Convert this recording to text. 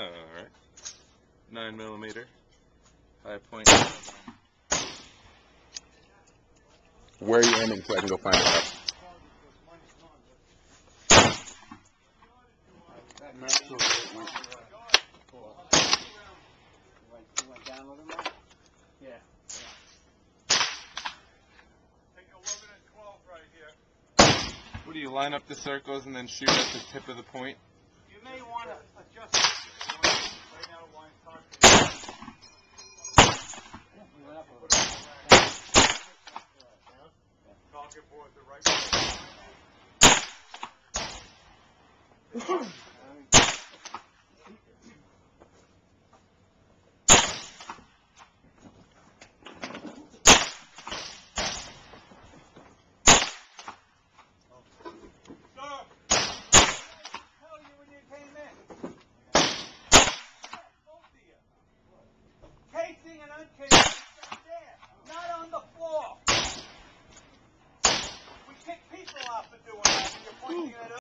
Oh, alright. 9 millimeter. 5.9. Where are you aiming so I can go find it? I'm not sure. It went, it went down with him? Yeah. What do you line up the circles and then shoot at the tip of the point? Target board the right